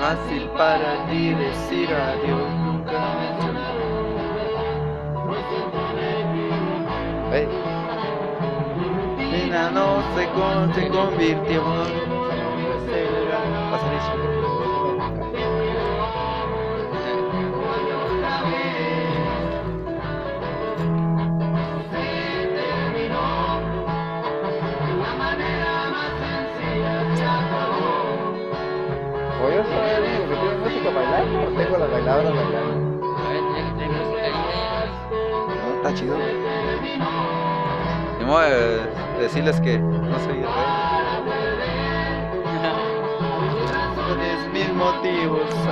Fácil para ti decir adiós, nunca me Hey. Nena no se, con, se convirtió tengo las bailadoras bailando. A ver, tenía que tener música ahí, ahí. No, está chido. Decirles que no soy el rey.